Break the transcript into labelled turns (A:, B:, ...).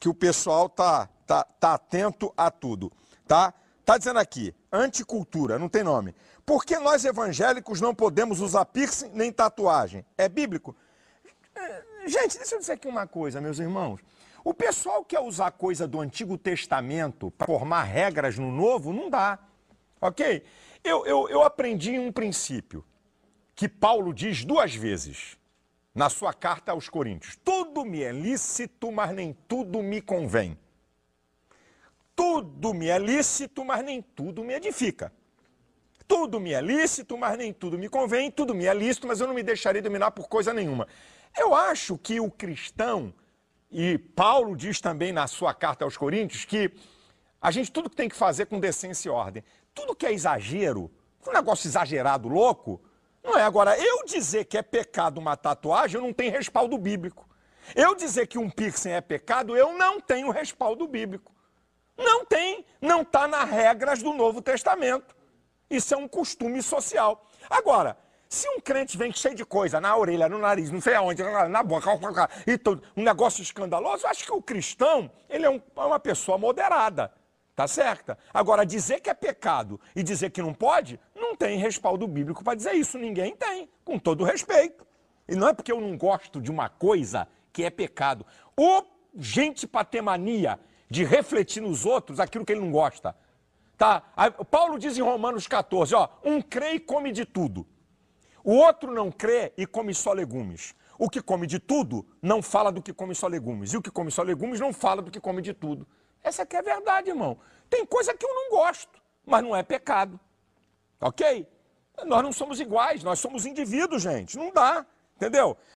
A: que o pessoal tá, tá, tá atento a tudo, tá? Tá dizendo aqui, anticultura, não tem nome. Por que nós evangélicos não podemos usar piercing nem tatuagem? É bíblico? É, gente, deixa eu dizer aqui uma coisa, meus irmãos. O pessoal quer usar coisa do Antigo Testamento para formar regras no Novo, não dá. Ok? Eu, eu, eu aprendi um princípio que Paulo diz duas vezes na sua carta aos Coríntios: Tudo me é lícito, mas nem tudo me convém. Tudo me é lícito, mas nem tudo me edifica. Tudo me é lícito, mas nem tudo me convém. Tudo me é lícito, mas eu não me deixarei dominar por coisa nenhuma. Eu acho que o cristão, e Paulo diz também na sua carta aos Coríntios, que a gente tudo que tem que fazer com decência e ordem. Tudo que é exagero, um negócio exagerado, louco, não é. Agora, eu dizer que é pecado uma tatuagem, não tenho respaldo bíblico. Eu dizer que um piercing é pecado, eu não tenho respaldo bíblico. Não tem, não está nas regras do Novo Testamento. Isso é um costume social. Agora, se um crente vem cheio de coisa na orelha, no nariz, não sei aonde, na boca, e tudo, um negócio escandaloso, acho que o cristão, ele é, um, é uma pessoa moderada. Tá certa? Agora, dizer que é pecado e dizer que não pode, tem respaldo bíblico para dizer isso. Ninguém tem, com todo respeito. E não é porque eu não gosto de uma coisa que é pecado. Ou gente para ter mania de refletir nos outros aquilo que ele não gosta. Tá? Paulo diz em Romanos 14, ó, um crê e come de tudo. O outro não crê e come só legumes. O que come de tudo não fala do que come só legumes. E o que come só legumes não fala do que come de tudo. Essa aqui é a verdade, irmão. Tem coisa que eu não gosto, mas não é pecado. Ok? Nós não somos iguais, nós somos indivíduos, gente. Não dá, entendeu?